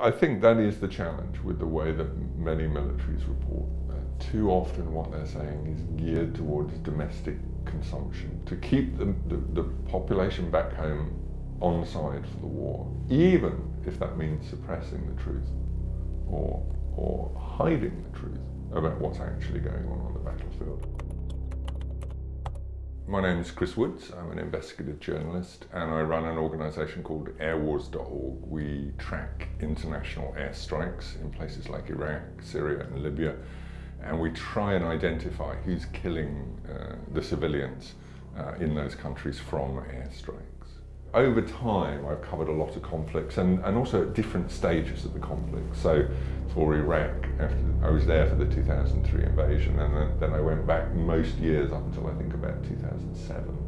I think that is the challenge with the way that many militaries report. Uh, too often, what they're saying is geared towards domestic consumption to keep the, the, the population back home on side for the war, even if that means suppressing the truth or, or hiding the truth about what's actually going on on the battlefield. My name is Chris Woods. I'm an investigative journalist and I run an organisation called airwars.org. We track international airstrikes in places like Iraq, Syria and Libya and we try and identify who's killing uh, the civilians uh, in those countries from airstrikes. Over time, I've covered a lot of conflicts and, and also at different stages of the conflict. So for Iraq, after, I was there for the 2003 invasion and then, then I went back most years up until I think about 2007.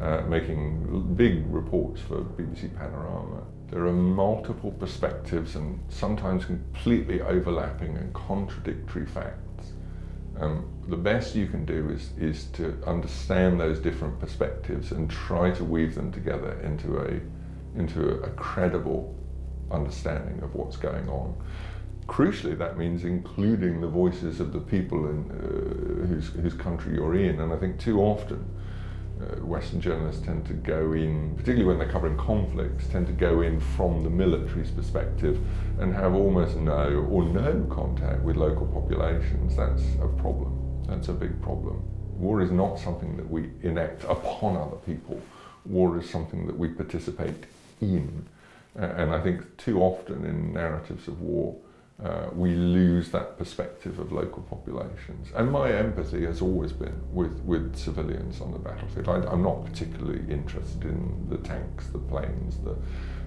Uh, making big reports for BBC Panorama. There are multiple perspectives and sometimes completely overlapping and contradictory facts um, the best you can do is, is to understand those different perspectives and try to weave them together into a, into a, a credible understanding of what's going on. Crucially, that means including the voices of the people in, uh, whose, whose country you're in. And I think too often, uh, Western journalists tend to go in, particularly when they're covering conflicts, tend to go in from the military's perspective and have almost no or no contact with local populations. That's a problem. That's a big problem. War is not something that we enact upon other people. War is something that we participate in. And I think too often in narratives of war, uh, we lose that perspective of local populations. And my empathy has always been with, with civilians on the battlefield. I, am not particularly interested in the tanks, the planes, the,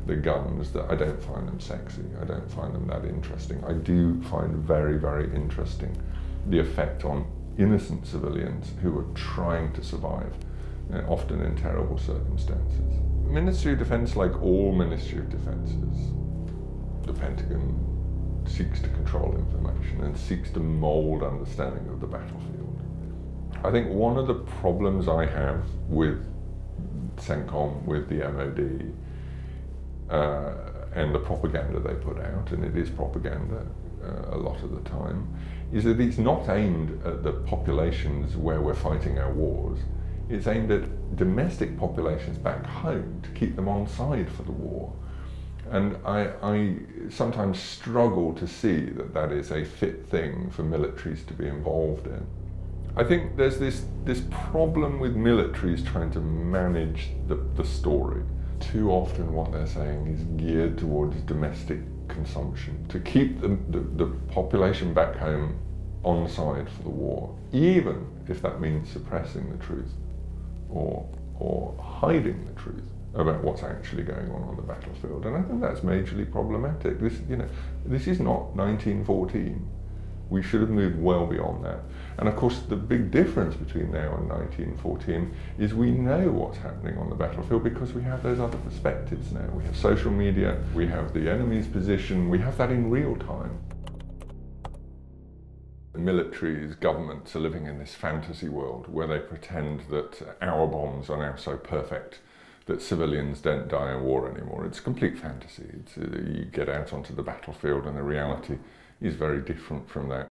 the guns. I don't find them sexy. I don't find them that interesting. I do find very, very interesting the effect on innocent civilians who are trying to survive, you know, often in terrible circumstances. Ministry of Defence, like all Ministry of Defences, the Pentagon, seeks to control information and seeks to mold understanding of the battlefield. I think one of the problems I have with CENTCOM, with the MOD, uh, and the propaganda they put out, and it is propaganda uh, a lot of the time, is that it's not aimed at the populations where we're fighting our wars. It's aimed at domestic populations back home to keep them on side for the war. And I, I, sometimes struggle to see that that is a fit thing for militaries to be involved in. I think there's this, this problem with militaries trying to manage the, the story. Too often what they're saying is geared towards domestic consumption, to keep the, the, the population back home on side for the war, even if that means suppressing the truth or, or hiding the truth about what's actually going on on the battlefield. And I think that's majorly problematic. This, you know, this is not 1914. We should have moved well beyond that. And of course, the big difference between now and 1914 is we know what's happening on the battlefield because we have those other perspectives now. We have social media, we have the enemy's position, we have that in real time. The militaries, governments are living in this fantasy world where they pretend that our bombs are now so perfect that civilians don't die in war anymore. It's a complete fantasy. It's, uh, you get out onto the battlefield and the reality is very different from that.